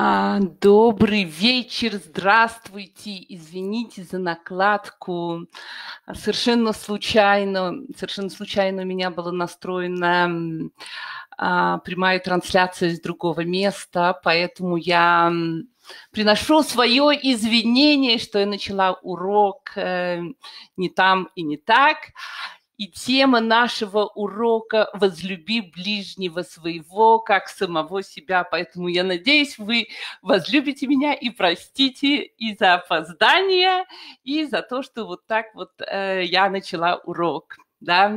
А, добрый вечер, здравствуйте. Извините за накладку. Совершенно случайно, совершенно случайно у меня была настроена а, прямая трансляция из другого места, поэтому я приношу свое извинение, что я начала урок э, не там и не так. И тема нашего урока «Возлюби ближнего своего, как самого себя». Поэтому я надеюсь, вы возлюбите меня и простите и за опоздание, и за то, что вот так вот э, я начала урок. Да?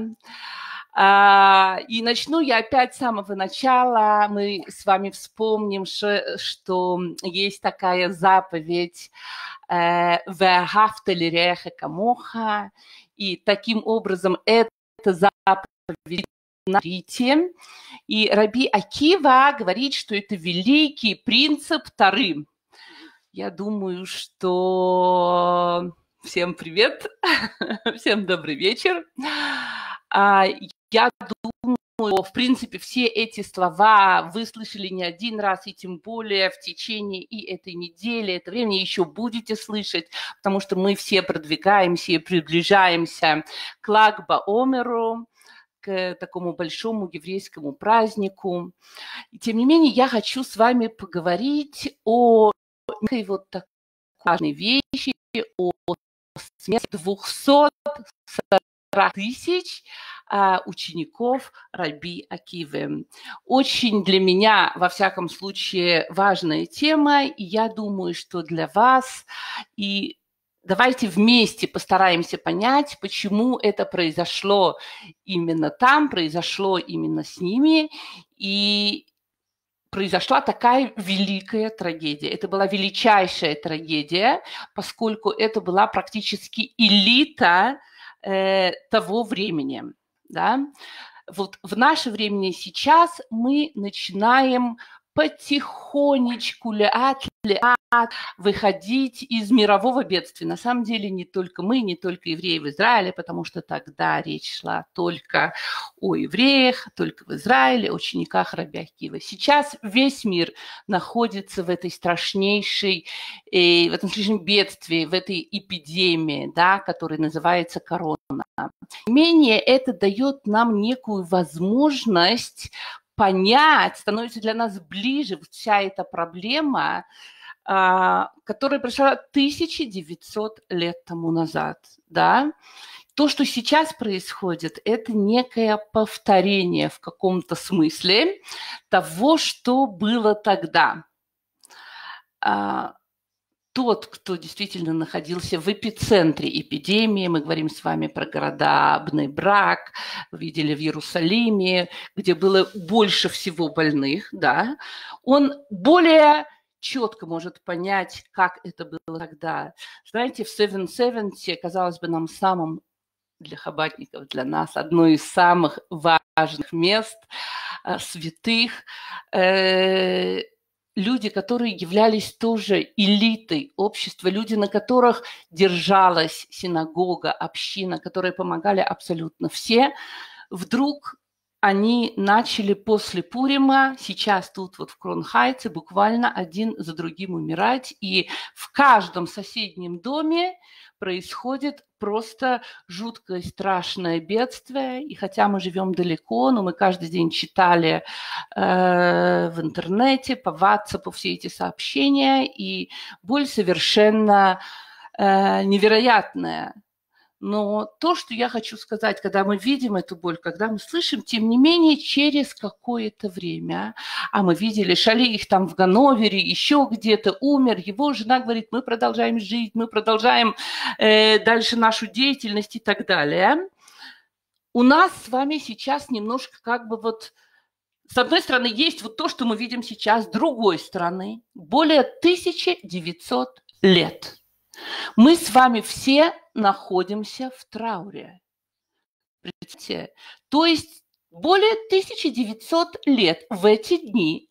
А, и начну я опять с самого начала. Мы с вами вспомним, что есть такая заповедь э, «Веахафталиреха камоха», и таким образом это заповедь Нарите. И Раби Акива говорит, что это великий принцип Тары. Я думаю, что... Всем привет, всем добрый вечер. А, я в принципе, все эти слова вы слышали не один раз, и тем более в течение и этой недели, это времени еще будете слышать, потому что мы все продвигаемся и приближаемся к Лагба Омеру, к такому большому еврейскому празднику. И тем не менее, я хочу с вами поговорить о некой вот такой важной вещи, о смерти 240 тысяч учеников Раби Акивы. Очень для меня, во всяком случае, важная тема, и я думаю, что для вас и Давайте вместе постараемся понять, почему это произошло именно там, произошло именно с ними, и произошла такая великая трагедия. Это была величайшая трагедия, поскольку это была практически элита э, того времени. Да? Вот в наше время сейчас мы начинаем потихонечку, лят, лят, выходить из мирового бедствия. На самом деле не только мы, не только евреи в Израиле, потому что тогда речь шла только о евреях, только в Израиле, учениках Раби. Сейчас весь мир находится в этой страшнейшей, э, в этом страшном бедствии, в этой эпидемии, да, которая называется корона. Менее это дает нам некую возможность понять, становится для нас ближе вся эта проблема, а, которая прошла 1900 лет тому назад, да, то, что сейчас происходит, это некое повторение в каком-то смысле того, что было тогда. Тот, кто действительно находился в эпицентре эпидемии, мы говорим с вами про города Бнебрак, видели в Иерусалиме, где было больше всего больных, да, он более четко может понять, как это было тогда. Знаете, в 770, казалось бы, нам самым для хабатников, для нас, одно из самых важных мест, э, святых, э, люди, которые являлись тоже элитой общества, люди, на которых держалась синагога, община, которые помогали абсолютно все, вдруг они начали после Пурима, сейчас тут вот в Кронхайце, буквально один за другим умирать. И в каждом соседнем доме происходит просто жуткое, страшное бедствие. И хотя мы живем далеко, но мы каждый день читали э, в интернете, по WhatsApp, все эти сообщения, и боль совершенно э, невероятная. Но то, что я хочу сказать, когда мы видим эту боль, когда мы слышим, тем не менее, через какое-то время, а мы видели, Шали их там в Ганновере, еще где-то умер, его жена говорит, мы продолжаем жить, мы продолжаем э, дальше нашу деятельность и так далее. У нас с вами сейчас немножко как бы вот с одной стороны, есть вот то, что мы видим сейчас, с другой стороны, более 1900 лет – мы с вами все находимся в трауре. То есть более 1900 лет в эти дни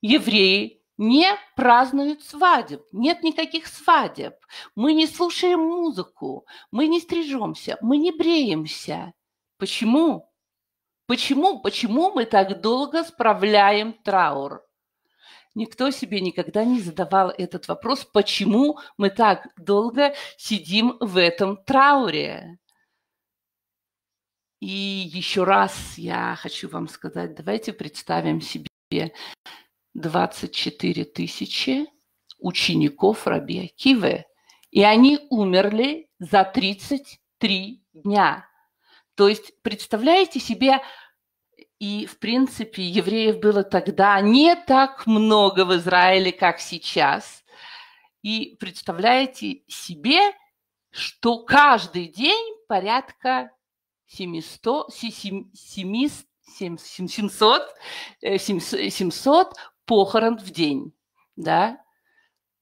евреи не празднуют свадеб, нет никаких свадеб. Мы не слушаем музыку, мы не стрижемся, мы не бреемся. Почему? Почему? Почему мы так долго справляем траур? Никто себе никогда не задавал этот вопрос, почему мы так долго сидим в этом трауре. И еще раз я хочу вам сказать, давайте представим себе 24 тысячи учеников Раби Акивы, и они умерли за 33 дня. То есть представляете себе, и, в принципе, евреев было тогда не так много в Израиле, как сейчас. И представляете себе, что каждый день порядка 700, 700, 700, 700 похорон в день. Да?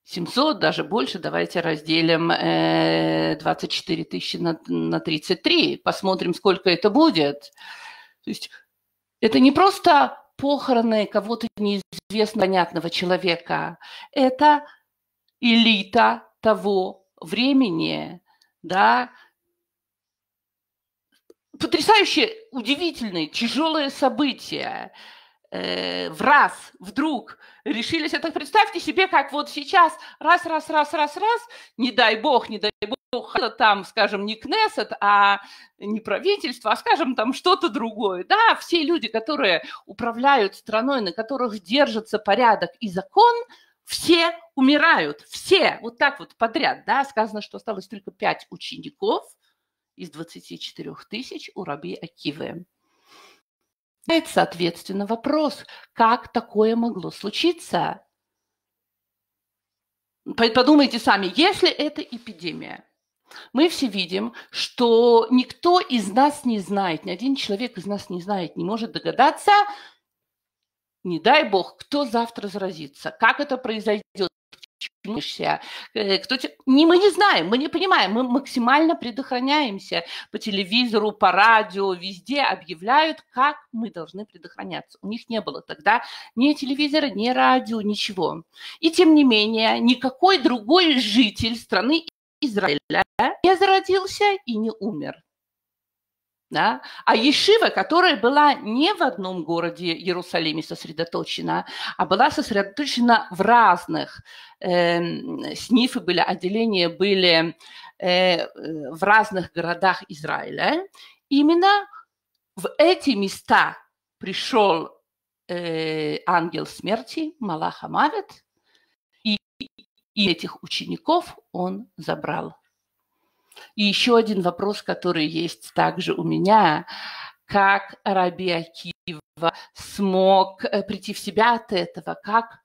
700, даже больше, давайте разделим 24 э, тысячи на, на 33, посмотрим, сколько это будет. То есть это не просто похороны кого-то неизвестного, понятного человека. Это элита того времени, да, потрясающие, удивительные, тяжелые события э, в раз, вдруг решились. Это представьте себе, как вот сейчас раз, раз, раз, раз, раз, не дай бог, не дай бог, там, скажем, не Кнессет, а не правительство, а, скажем, там что-то другое. Да, все люди, которые управляют страной, на которых держится порядок и закон, все умирают, все, вот так вот подряд, да, сказано, что осталось только пять учеников из 24 тысяч у Раби Акивы. Соответственно, вопрос, как такое могло случиться? Подумайте сами, если это эпидемия, мы все видим, что никто из нас не знает, ни один человек из нас не знает, не может догадаться, не дай бог, кто завтра заразится, как это произойдет, Э, кто не, мы не знаем, мы не понимаем, мы максимально предохраняемся по телевизору, по радио, везде объявляют, как мы должны предохраняться. У них не было тогда ни телевизора, ни радио, ничего. И тем не менее, никакой другой житель страны Израиля не зародился и не умер. Да? А Ешива, которая была не в одном городе Иерусалиме сосредоточена, а была сосредоточена в разных, э, снифы были, отделения были э, в разных городах Израиля, именно в эти места пришел э, ангел смерти, Малаха Мавет, и этих учеников он забрал. И еще один вопрос, который есть также у меня. Как Раби Акива смог э, прийти в себя от этого? Как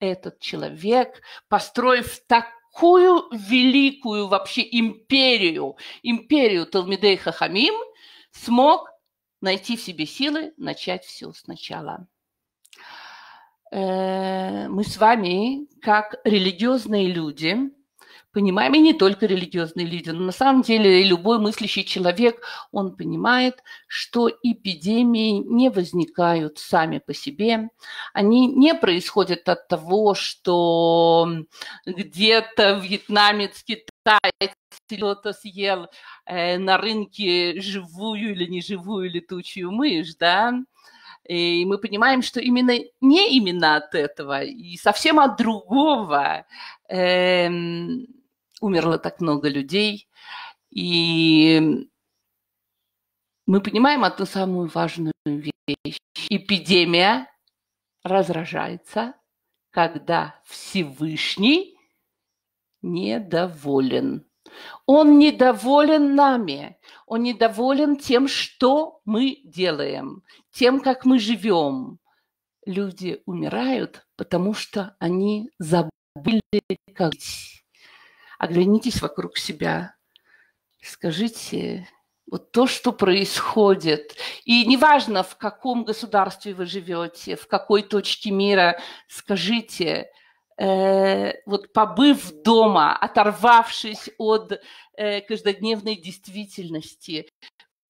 этот человек, построив такую великую вообще империю, империю Талмидей Хахамим, смог найти в себе силы начать все сначала. Э, мы с вами, как религиозные люди, понимаем, и не только религиозные люди, но на самом деле любой мыслящий человек, он понимает, что эпидемии не возникают сами по себе, они не происходят от того, что где-то вьетнамец, китаец кто-то съел э, на рынке живую или неживую летучую мышь, да, и мы понимаем, что именно не именно от этого, и совсем от другого эм, умерло так много людей. И мы понимаем одну самую важную вещь. Эпидемия разражается, когда Всевышний недоволен. Он недоволен нами, он недоволен тем, что мы делаем, тем, как мы живем. Люди умирают, потому что они забыли, как жить. Оглянитесь вокруг себя. Скажите, вот то, что происходит, и неважно, в каком государстве вы живете, в какой точке мира, скажите, э, вот побыв дома, оторвавшись от э, каждодневной действительности,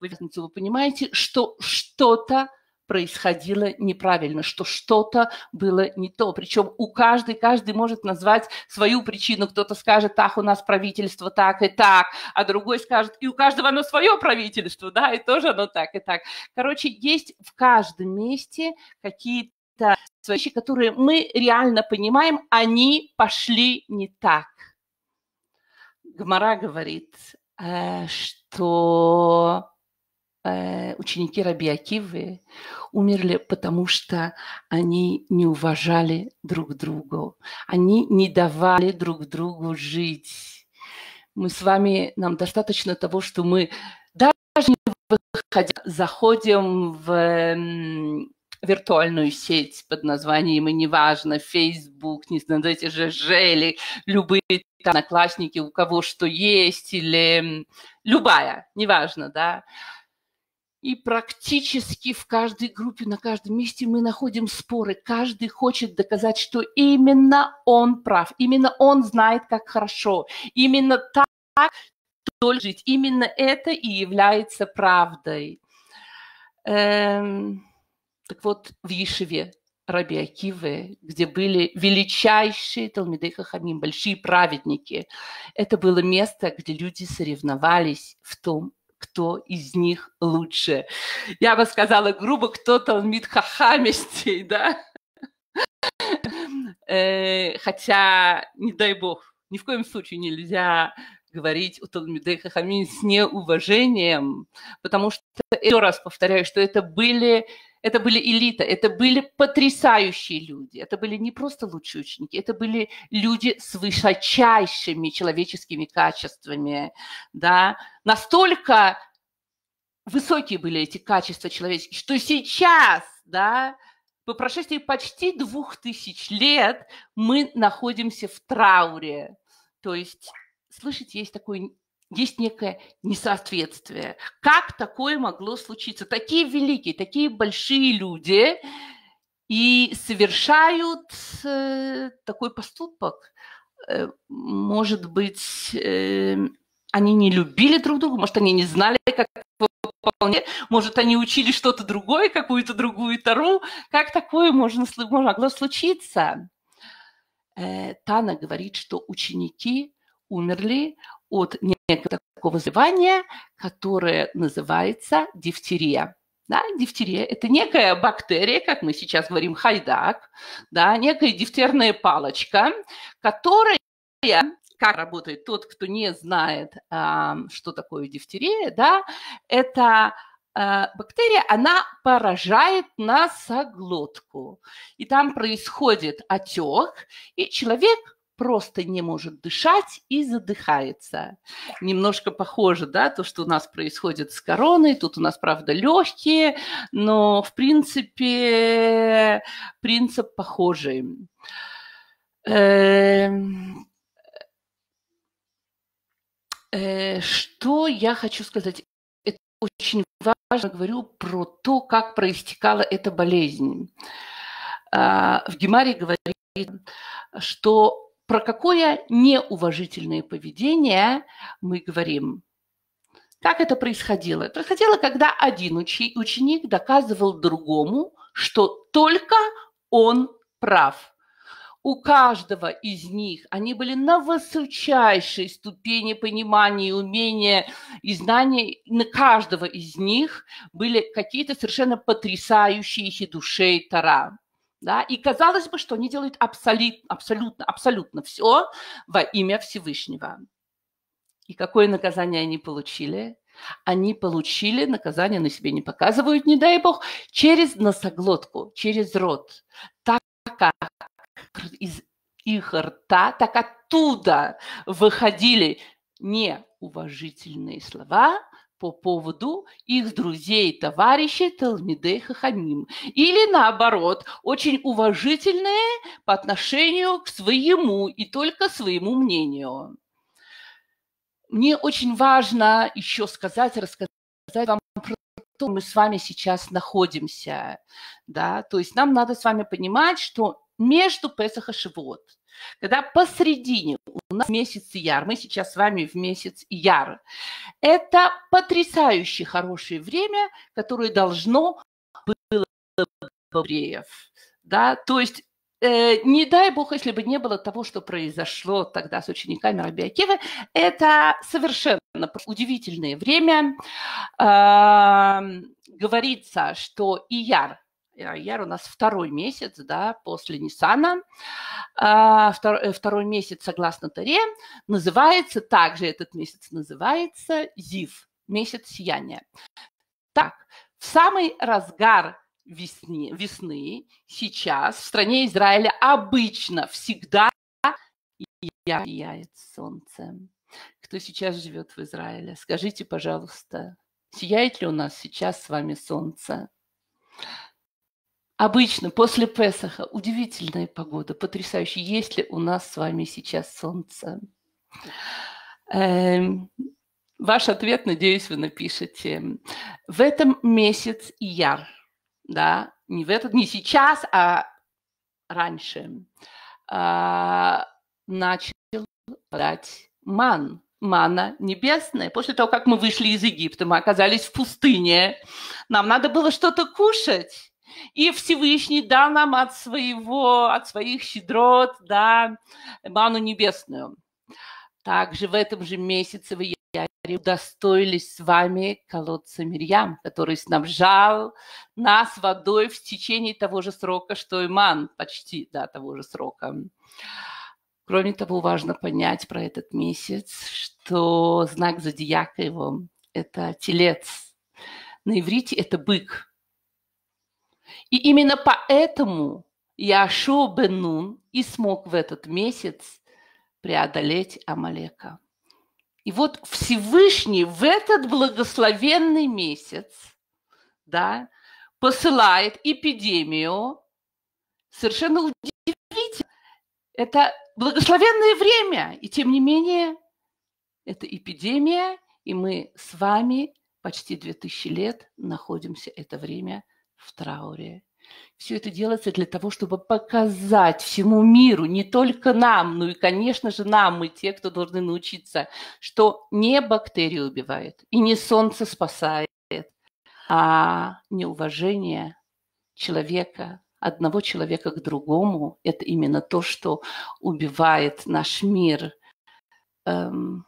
вы, вы понимаете, что что-то происходило неправильно, что что-то было не то. Причем у каждой, каждый может назвать свою причину. Кто-то скажет, так, у нас правительство так и так, а другой скажет, и у каждого оно свое правительство, да, и тоже оно так и так. Короче, есть в каждом месте какие-то вещи, которые мы реально понимаем, они пошли не так. Гмара говорит, э, что э, ученики Раби Акивы умерли, потому что они не уважали друг друга. Они не давали друг другу жить. Мы с вами, нам достаточно того, что мы даже не выходя, заходим в виртуальную сеть под названием, и неважно, Facebook, не знаю, эти же жели, любые там, одноклассники, у кого что есть, или любая, неважно, да. И практически в каждой группе, на каждом месте мы находим споры. Каждый хочет доказать, что именно он прав, именно он знает, как хорошо, именно так только жить. Именно это и является правдой. Эм, так вот, в Ешеве Раби Акивы, где были величайшие Талмидей Хахамим, большие праведники, это было место, где люди соревновались в том, кто из них лучше. Я бы сказала грубо, кто Талмид Хахамистей, да? Э, хотя, не дай бог, ни в коем случае нельзя говорить о Талмидей Хахамин с неуважением, потому что, еще раз повторяю, что это были это были элита, это были потрясающие люди, это были не просто лучшие ученики, это были люди с высочайшими человеческими качествами, да, настолько высокие были эти качества человеческие, что сейчас, да, по прошествии почти двух тысяч лет мы находимся в трауре. То есть, слышите, есть такой есть некое несоответствие. Как такое могло случиться? Такие великие, такие большие люди и совершают э, такой поступок. Э, может быть, э, они не любили друг друга, может, они не знали, как выполнять, может, они учили что-то другое, какую-то другую тару. Как такое можно, могло случиться? Тана говорит, что ученики умерли от некого такого заболевания, которое называется дифтерия. Да, дифтерия – это некая бактерия, как мы сейчас говорим, хайдак, да, некая дифтерная палочка, которая, как работает тот, кто не знает, что такое дифтерия, да, это а, бактерия, она поражает носоглотку. И там происходит отек, и человек просто не может дышать и задыхается. Немножко похоже, да, то, что у нас происходит с короной. Тут у нас, правда, легкие, но, в принципе, принцип похожий. Эм, э, что я хочу сказать? Это очень важно, говорю про то, как проистекала эта болезнь. А, в Гемаре говорит, что про какое неуважительное поведение мы говорим? Как это происходило? Это происходило, когда один ученик доказывал другому, что только он прав. У каждого из них они были на высочайшей ступени понимания, умения и знания. На каждого из них были какие-то совершенно потрясающие хидушей Тара. Да? И казалось бы, что они делают абсолютно, абсолютно, абсолютно все во имя Всевышнего. И какое наказание они получили? Они получили наказание, на себе не показывают, не дай бог, через носоглотку, через рот. Так как из их рта, так оттуда выходили неуважительные слова, по поводу их друзей, товарищей Талмидей Хахамим. Или наоборот, очень уважительные по отношению к своему и только своему мнению. Мне очень важно еще сказать, рассказать вам про то, мы с вами сейчас находимся. Да? То есть нам надо с вами понимать, что между Песах и Шивот – когда посредине у нас месяц Яр, мы сейчас с вами в месяц Яр, это потрясающе хорошее время, которое должно было евреев. Да? То есть э, не дай бог, если бы не было того, что произошло тогда с учениками Раби Акивы, это совершенно удивительное время. Э, говорится, что Ияр Яр у нас второй месяц, да, после Ниссана. А, второй, второй месяц, согласно Таре, называется, также этот месяц называется Зив, месяц сияния. Так, в самый разгар весны, весны сейчас в стране Израиля обычно всегда сияет солнце. Кто сейчас живет в Израиле, скажите, пожалуйста, сияет ли у нас сейчас с вами солнце? Обычно после Песаха удивительная погода, потрясающая. Есть ли у нас с вами сейчас солнце? Эм, ваш ответ, надеюсь, вы напишете. В этом месяц Ияр, да, не в этот, не сейчас, а раньше, а, начал подать ман, мана небесная. После того, как мы вышли из Египта, мы оказались в пустыне, нам надо было что-то кушать. И Всевышний дал нам от своего, от своих щедрот, да, ману небесную. Также в этом же месяце в Яре удостоились с вами колодца Мирьям, который снабжал нас водой в течение того же срока, что и ман, почти, да, того же срока. Кроме того, важно понять про этот месяц, что знак зодиака его – это телец. На иврите это бык. И именно поэтому Яшо Бенун и смог в этот месяц преодолеть Амалека. И вот Всевышний в этот благословенный месяц да, посылает эпидемию, совершенно удивительно. Это благословенное время, и тем не менее, это эпидемия, и мы с вами почти 2000 лет находимся это время в трауре. Все это делается для того, чтобы показать всему миру, не только нам, но и, конечно же, нам, мы те, кто должны научиться, что не бактерии убивает и не солнце спасает, а неуважение человека, одного человека к другому, это именно то, что убивает наш мир. Эм,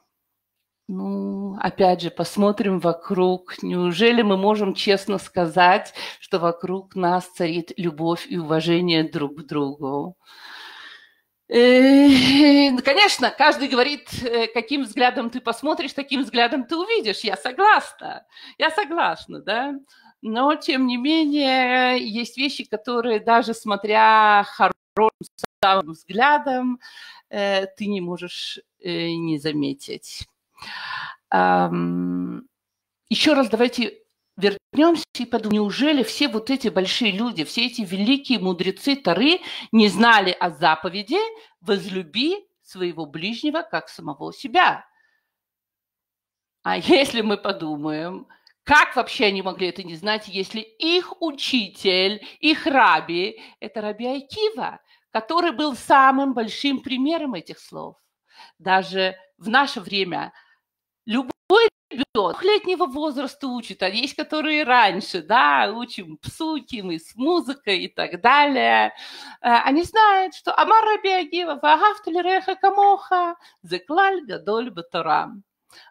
ну, опять же, посмотрим вокруг. Неужели мы можем честно сказать, что вокруг нас царит любовь и уважение друг к другу? Э, конечно, каждый говорит, э, каким взглядом ты посмотришь, таким взглядом ты увидишь. Я согласна. Я согласна, да. Но, тем не менее, есть вещи, которые даже смотря хорошим взглядом, э, ты не можешь не заметить. Еще раз давайте вернемся и подумаем, неужели все вот эти большие люди, все эти великие мудрецы Тары не знали о заповеди «возлюби своего ближнего, как самого себя». А если мы подумаем, как вообще они могли это не знать, если их учитель, их раби – это раби Айкива, который был самым большим примером этих слов. Даже в наше время – любой ребенок летнего возраста учит, а есть, которые раньше, да, учим псуким и с музыкой и так далее. Э, они знают, что Амар Раби Агива, Вагафтали Реха Камоха, Зеклаль Гадоль Батора.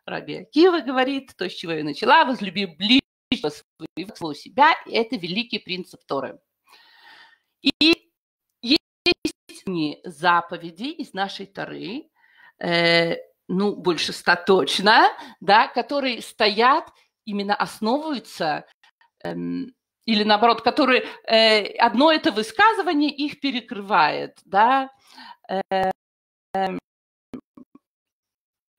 Раби Акива говорит, то, с чего я начала, возлюби ближнего своего себя, и это великий принцип Торы. И есть заповеди из нашей Торы, э, ну, больше ста точно, да, которые стоят, именно основываются, эм, или наоборот, которые, э, одно это высказывание их перекрывает, да, э, э,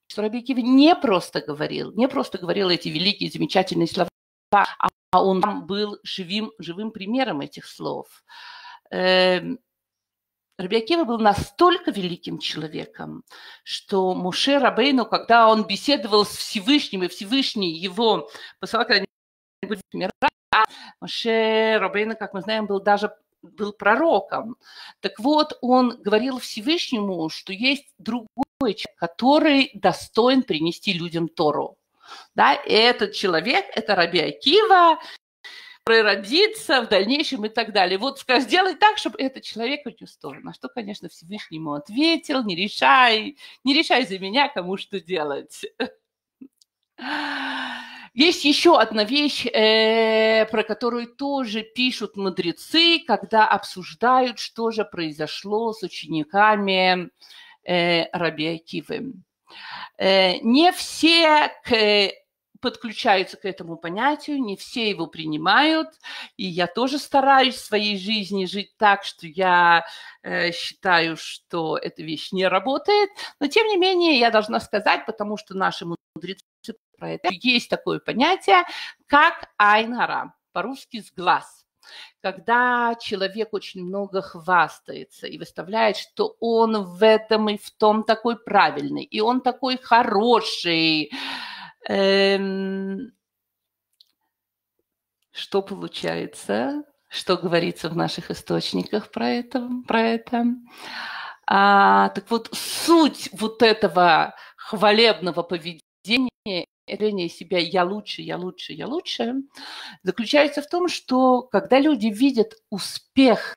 что Раби Киви не просто говорил, не просто говорил эти великие, замечательные слова, а он был живым, живым примером этих слов. Э, Рабиакива был настолько великим человеком, что Муше Рабейну, когда он беседовал с Всевышним, и Всевышний его посылал когда-нибудь Муше Рабейну, как мы знаем, был даже был пророком. Так вот, он говорил Всевышнему, что есть другой человек, который достоин принести людям Тору. Да, и этот человек, это Раби Акива, прородиться в дальнейшем и так далее. Вот скажи, сделай так, чтобы этот человек тоже. На что, конечно, Всевышний ему ответил, не решай, не решай за меня, кому что делать. Есть еще одна вещь, э, про которую тоже пишут мудрецы, когда обсуждают, что же произошло с учениками э, Раби Акивы. Э, не все к, подключаются к этому понятию, не все его принимают, и я тоже стараюсь в своей жизни жить так, что я э, считаю, что эта вещь не работает, но тем не менее я должна сказать, потому что наши мудрецы про это. Есть такое понятие, как айнара, по-русски с глаз. Когда человек очень много хвастается и выставляет, что он в этом и в том такой правильный, и он такой хороший, эм, что получается? Что говорится в наших источниках про это? Про это? А, так вот, суть вот этого хвалебного поведения явление себя «я лучше, я лучше, я лучше» заключается в том, что когда люди видят успех,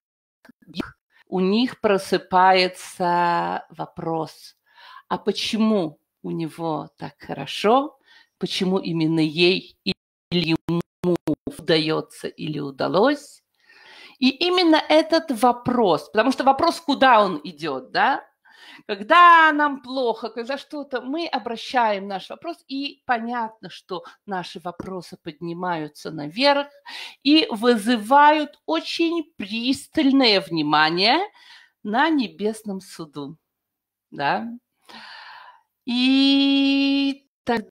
у них просыпается вопрос, а почему у него так хорошо, почему именно ей или ему удается или удалось. И именно этот вопрос, потому что вопрос, куда он идет, да, когда нам плохо, когда что-то, мы обращаем наш вопрос, и понятно, что наши вопросы поднимаются наверх и вызывают очень пристальное внимание на небесном суду. Да? И тогда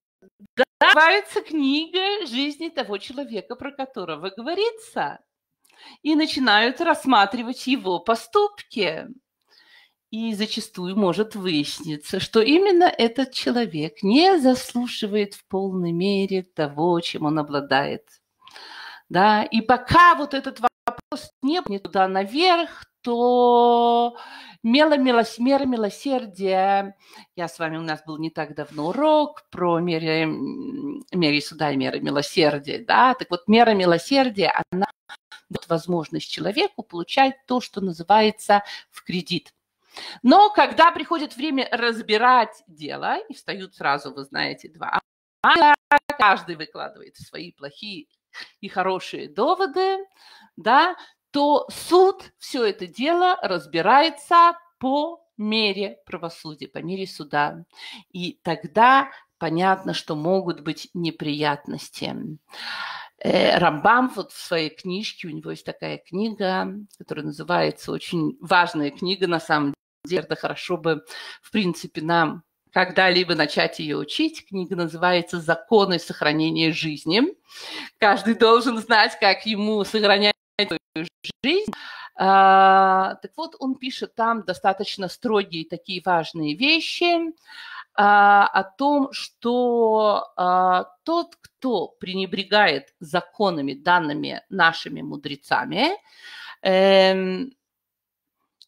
называется книга жизни того человека, про которого говорится. И начинают рассматривать его поступки. И зачастую может выясниться, что именно этот человек не заслуживает в полной мере того, чем он обладает. Да? И пока вот этот вопрос не туда наверх, то мера, милосмер, милосердие. Я с вами, у нас был не так давно урок про мере, мере суда и меры милосердия. Да? Так вот, мера милосердия, она дает возможность человеку получать то, что называется в кредит. Но когда приходит время разбирать дело, и встают сразу, вы знаете, два каждый выкладывает свои плохие и хорошие доводы, да, то суд все это дело разбирается по мере правосудия, по мере суда. И тогда понятно, что могут быть неприятности. Э, Рамбам вот в своей книжке, у него есть такая книга, которая называется, очень важная книга на самом это хорошо бы, в принципе, нам когда-либо начать ее учить. Книга называется «Законы сохранения жизни». Каждый должен знать, как ему сохранять жизнь. А, так вот, он пишет там достаточно строгие такие важные вещи а, о том, что а, тот, кто пренебрегает законами, данными нашими мудрецами, эм,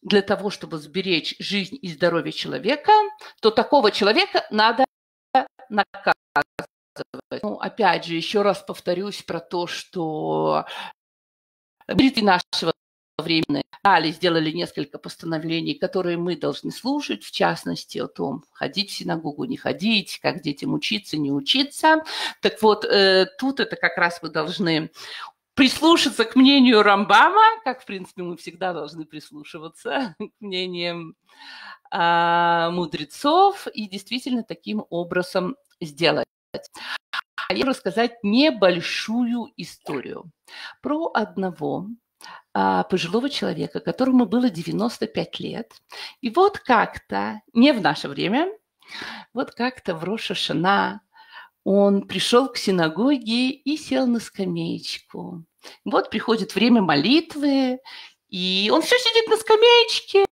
для того, чтобы сберечь жизнь и здоровье человека, то такого человека надо наказывать. Ну, опять же, еще раз повторюсь про то, что бритвы нашего времени дали, сделали несколько постановлений, которые мы должны слушать, в частности, о том, ходить в синагогу, не ходить, как детям учиться, не учиться. Так вот, э, тут это как раз мы должны прислушаться к мнению Рамбама, как, в принципе, мы всегда должны прислушиваться к мнениям а, мудрецов и действительно таким образом сделать. А я рассказать небольшую историю про одного а, пожилого человека, которому было 95 лет. И вот как-то, не в наше время, вот как-то в Роша Шана он пришел к синагоге и сел на скамеечку. Вот приходит время молитвы, и он все сидит на скамеечке.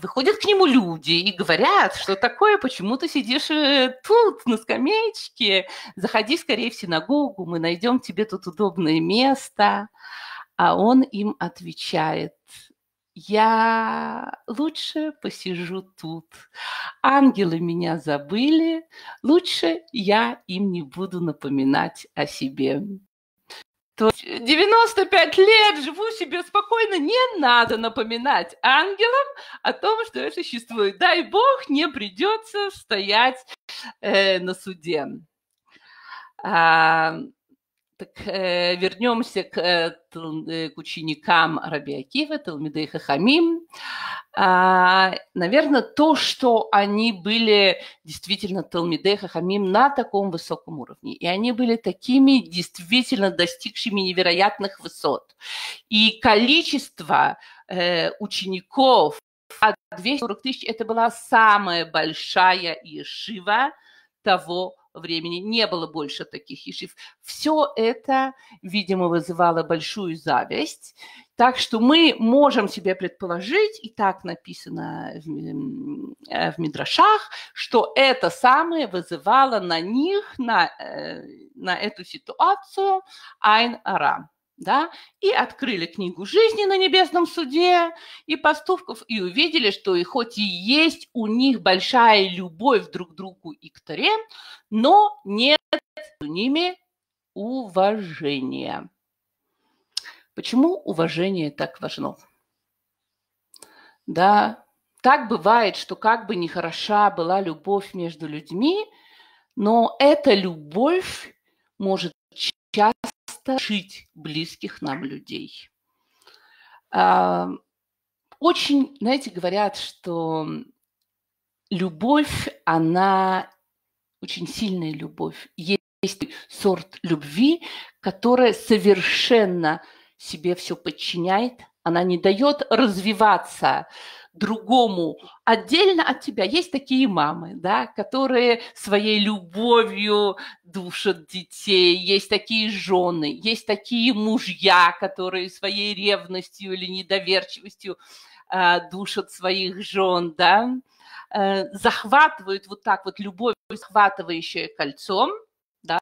Выходят к нему люди и говорят, что такое, почему ты сидишь э, тут, на скамеечке, заходи скорее в синагогу, мы найдем тебе тут удобное место. А он им отвечает, я лучше посижу тут. Ангелы меня забыли, лучше я им не буду напоминать о себе. То 95 лет живу себе спокойно, не надо напоминать ангелам о том, что я существую. Дай бог, не придется стоять э, на суде. А, так э, вернемся к, э, к ученикам Раби Акива, Талмидей Хахамим. А, наверное, то, что они были действительно Талмидей Хахамим на таком высоком уровне. И они были такими действительно достигшими невероятных высот. И количество э, учеников, 240 тысяч, это была самая большая ешива того времени не было больше таких ешив. Все это, видимо, вызывало большую зависть. Так что мы можем себе предположить, и так написано в, э, в Мидрашах, что это самое вызывало на них, на, э, на эту ситуацию Айн Арам да, и открыли книгу жизни на небесном суде и поступков, и увидели, что и хоть и есть у них большая любовь друг к другу и к Таре, но нет у ними уважения. Почему уважение так важно? Да, так бывает, что как бы ни хороша была любовь между людьми, но эта любовь может часто жить близких нам людей. А, очень, знаете, говорят, что любовь, она очень сильная любовь. Есть сорт любви, которая совершенно себе все подчиняет, она не дает развиваться другому отдельно от тебя. Есть такие мамы, да, которые своей любовью душат детей, есть такие жены, есть такие мужья, которые своей ревностью или недоверчивостью э, душат своих жен, да, э, захватывают вот так вот любовь, захватывающее кольцом, да,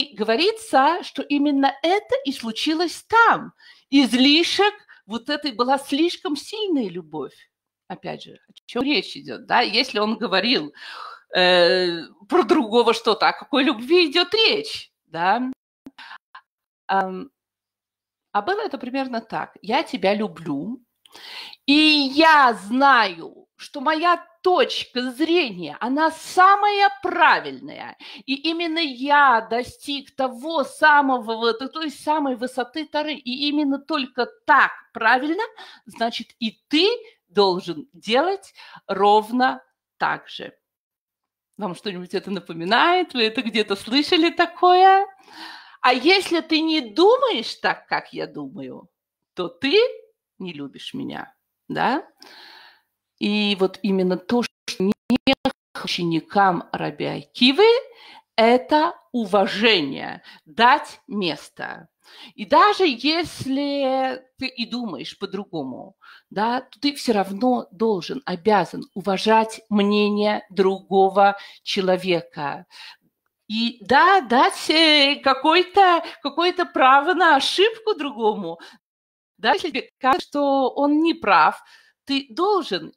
и говорится, что именно это и случилось там. Излишек вот этой была слишком сильная любовь. Опять же, о чем речь идет, да? Если он говорил э, про другого что-то, о какой любви идет речь, да? Um, а было это примерно так. Я тебя люблю, и я знаю, что моя точка зрения, она самая правильная. И именно я достиг того самого, той самой высоты Тары. И именно только так правильно, значит, и ты должен делать ровно так же. Вам что-нибудь это напоминает? Вы это где-то слышали такое? А если ты не думаешь так, как я думаю, то ты не любишь меня, да? И вот именно то, что не ученикам Раби Акивы, это уважение, дать место. И даже если ты и думаешь по-другому, да, то ты все равно должен, обязан уважать мнение другого человека. И да, дать э, какое-то какое право на ошибку другому. Да, если тебе кажется, что он не прав, ты должен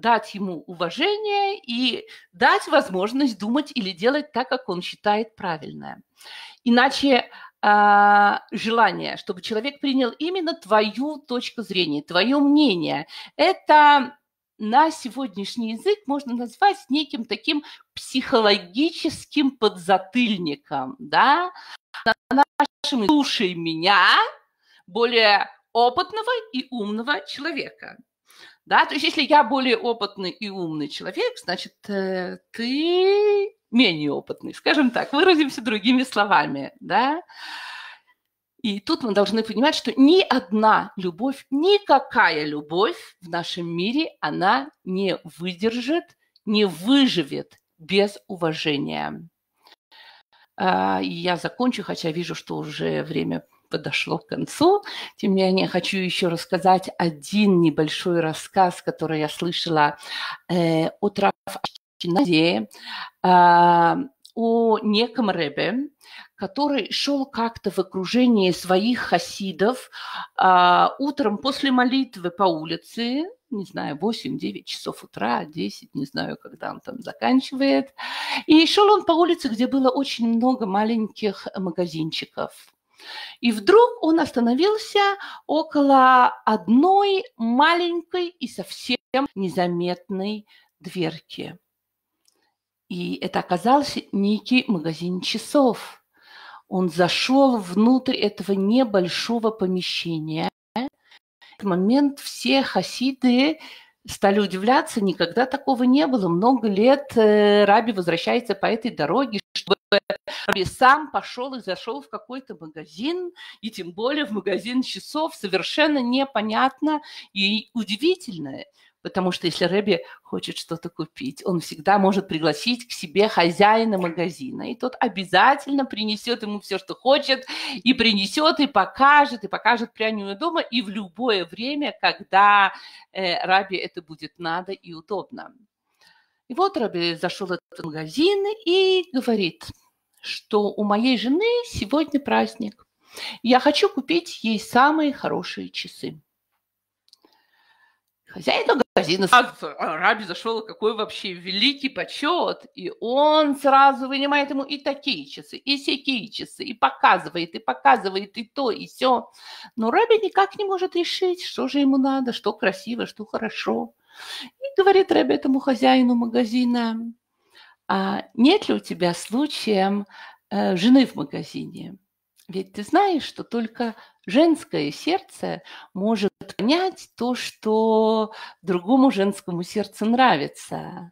дать ему уважение и дать возможность думать или делать так, как он считает правильное. Иначе э, желание, чтобы человек принял именно твою точку зрения, твое мнение, это на сегодняшний язык можно назвать неким таким психологическим подзатыльником, да, на нашем «слушай меня» более опытного и умного человека. Да? То есть если я более опытный и умный человек, значит, э, ты менее опытный, скажем так, выразимся другими словами. Да? И тут мы должны понимать, что ни одна любовь, никакая любовь в нашем мире, она не выдержит, не выживет без уважения. А, я закончу, хотя вижу, что уже время подошло к концу. Тем не менее, хочу еще рассказать один небольшой рассказ, который я слышала э, от Раф Аштиназе, э, о неком Ребе, который шел как-то в окружении своих хасидов э, утром после молитвы по улице, не знаю, 8-9 часов утра, 10, не знаю, когда он там заканчивает. И шел он по улице, где было очень много маленьких магазинчиков. И вдруг он остановился около одной маленькой и совсем незаметной дверки. И это оказался некий магазин часов. Он зашел внутрь этого небольшого помещения. В этот момент все хасиды стали удивляться, никогда такого не было. Много лет э, Раби возвращается по этой дороге, сам пошел и зашел в какой-то магазин, и тем более в магазин часов, совершенно непонятно и удивительное. Потому что если Рэби хочет что-то купить, он всегда может пригласить к себе хозяина магазина. И тот обязательно принесет ему все, что хочет, и принесет, и покажет, и покажет прямо дома, и в любое время, когда э, Раби это будет надо и удобно. И вот Раби зашел в этот магазин и говорит, что у моей жены сегодня праздник. Я хочу купить ей самые хорошие часы. Хозяин магазина Раби зашел, какой вообще великий почет, и он сразу вынимает ему и такие часы, и всякие часы, и показывает, и показывает, и то, и все. Но Раби никак не может решить, что же ему надо, что красиво, что хорошо. И говорит Раби этому хозяину магазина, а нет ли у тебя случаем э, жены в магазине? Ведь ты знаешь, что только женское сердце может понять то, что другому женскому сердцу нравится.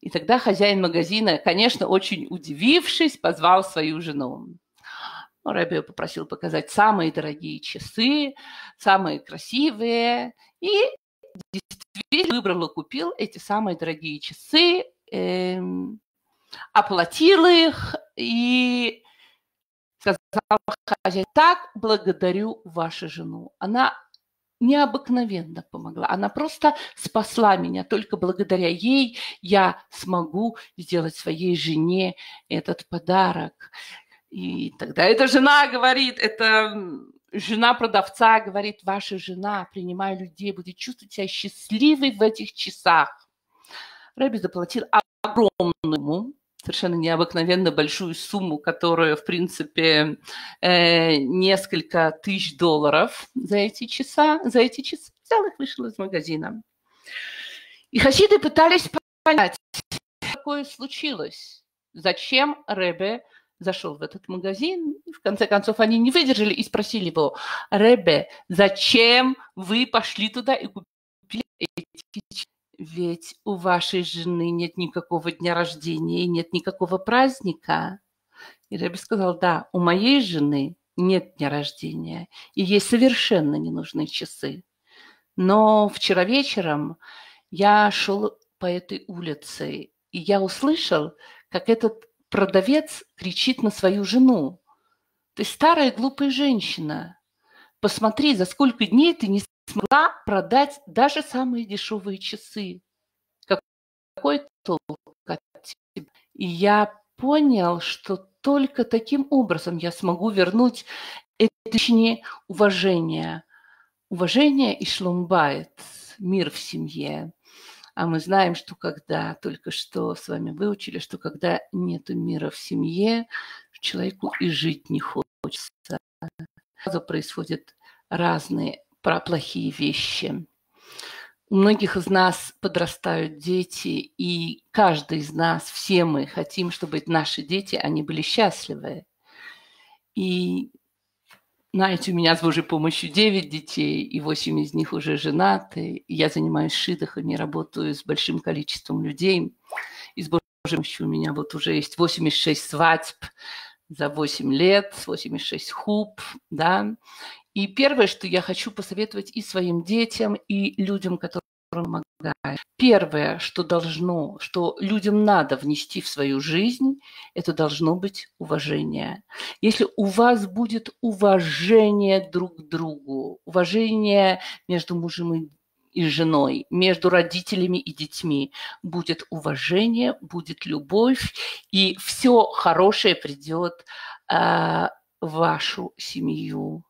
И тогда хозяин магазина, конечно, очень удивившись, позвал свою жену. Ну, Рэбби попросил показать самые дорогие часы, самые красивые. И действительно выбрал и купил эти самые дорогие часы, эм, оплатил их и сказал хозяин, так благодарю вашу жену. Она необыкновенно помогла. Она просто спасла меня. Только благодаря ей я смогу сделать своей жене этот подарок. И тогда эта жена говорит, это жена продавца говорит, ваша жена, принимая людей, будет чувствовать себя счастливой в этих часах. Рэби заплатил огромному совершенно необыкновенно большую сумму, которую, в принципе, э, несколько тысяч долларов за эти часа, за эти часы взял их, вышел из магазина. И хасиды пытались понять, что такое случилось, зачем Ребе зашел в этот магазин. В конце концов, они не выдержали и спросили его, Ребе, зачем вы пошли туда и купили эти ведь у вашей жены нет никакого дня рождения и нет никакого праздника. И Рэбби сказал, да, у моей жены нет дня рождения, и ей совершенно не нужны часы. Но вчера вечером я шел по этой улице, и я услышал, как этот продавец кричит на свою жену. Ты старая глупая женщина. Посмотри, за сколько дней ты не смогла продать даже самые дешевые часы. Какой толк от тебя? И я понял, что только таким образом я смогу вернуть это уважение. Уважение и шлумбайт, мир в семье. А мы знаем, что когда, только что с вами выучили, что когда нет мира в семье, человеку и жить не хочется. Сразу происходят разные про плохие вещи. У многих из нас подрастают дети, и каждый из нас, все мы хотим, чтобы наши дети, они были счастливы. И знаете, у меня с Божьей помощью 9 детей, и 8 из них уже женаты. Я занимаюсь шидахами, работаю с большим количеством людей. И с Божьей помощью у меня вот уже есть 86 свадьб за 8 лет, 86 хуб, да. И первое, что я хочу посоветовать и своим детям, и людям, которые помогают. Первое, что должно, что людям надо внести в свою жизнь, это должно быть уважение. Если у вас будет уважение друг к другу, уважение между мужем и и женой, между родителями и детьми. Будет уважение, будет любовь, и все хорошее придет э, в вашу семью.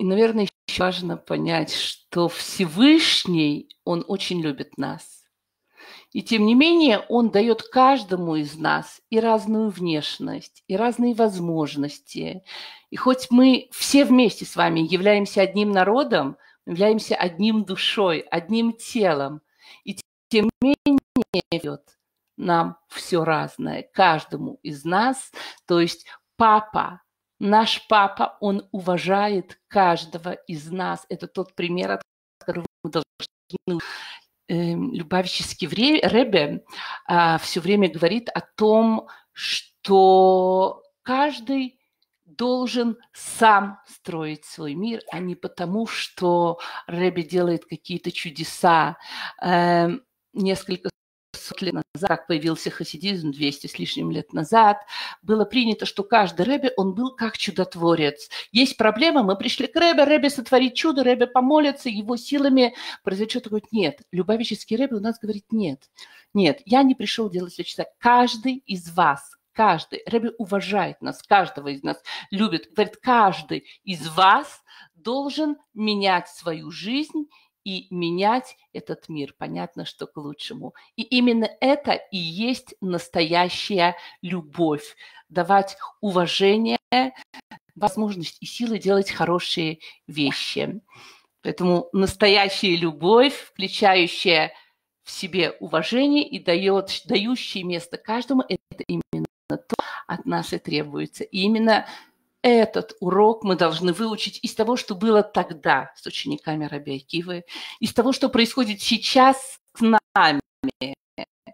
И, наверное, еще важно понять, что Всевышний, Он очень любит нас. И тем не менее, Он дает каждому из нас и разную внешность, и разные возможности. И хоть мы все вместе с вами являемся одним народом, являемся одним душой, одним телом, и тем не менее нам все разное, каждому из нас. То есть папа, наш папа, он уважает каждого из нас. Это тот пример, от которого мы должны эм, Любавический Ребе а, все время говорит о том, что каждый должен сам строить свой мир, а не потому, что Рэби делает какие-то чудеса. Эм, несколько сот лет назад, как появился хасидизм 200 с лишним лет назад, было принято, что каждый Рэбе, он был как чудотворец. Есть проблема, мы пришли к Рэбе, Рэбе сотворит чудо, Рэбе помолится, его силами произойдет такое. Нет, Любавический Рэбе у нас говорит нет. Нет, я не пришел делать чудеса. Каждый из вас, каждый, Рэбе уважает нас, каждого из нас любит, говорит, каждый из вас должен менять свою жизнь и менять этот мир. Понятно, что к лучшему. И именно это и есть настоящая любовь. Давать уважение, возможность и силы делать хорошие вещи. Поэтому настоящая любовь, включающая в себе уважение и дает, дающая место каждому, это именно то от нас и требуется. И именно этот урок мы должны выучить из того, что было тогда с учениками Раби Акивы, из того, что происходит сейчас с нами.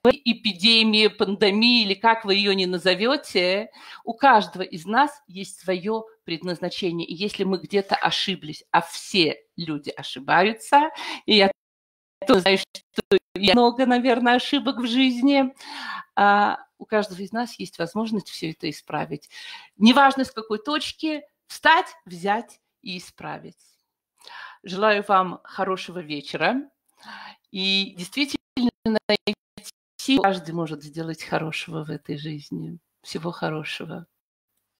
Эпидемия, пандемия или как вы ее не назовете, у каждого из нас есть свое предназначение. И если мы где-то ошиблись, а все люди ошибаются, и я тоже знаю, что я много, наверное, ошибок в жизни, а у каждого из нас есть возможность все это исправить. Неважно, с какой точки, встать, взять и исправить. Желаю вам хорошего вечера. И действительно, найти, каждый может сделать хорошего в этой жизни. Всего хорошего.